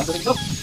Ang tubig.